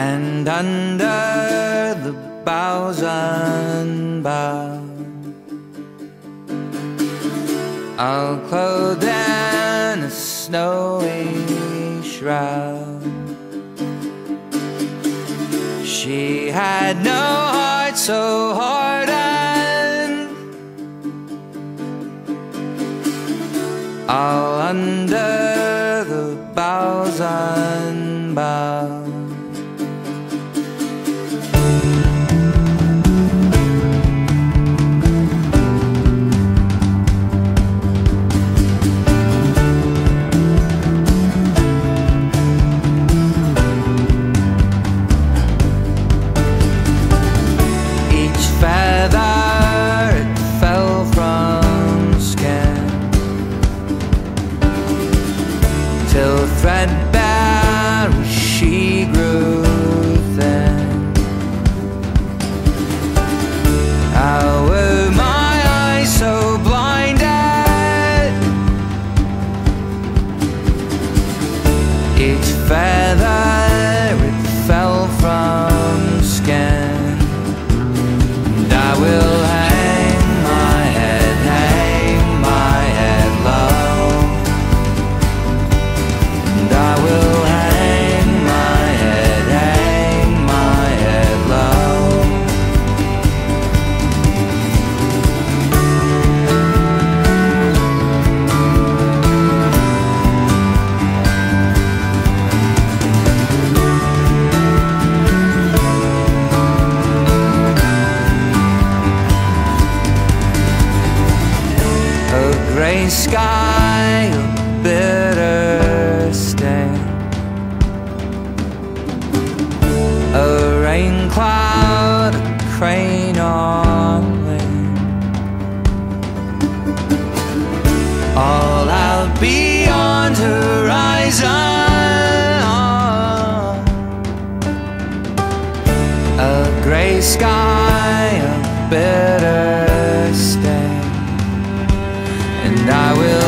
and under the boughs unbound. All clothed in a snowy shroud. She had no heart so hardened. All under the boughs unbound. Threadbare she grew sky, a bitter stain. A rain cloud, a crane on wing. All out beyond horizon. A gray sky, a bitter and I will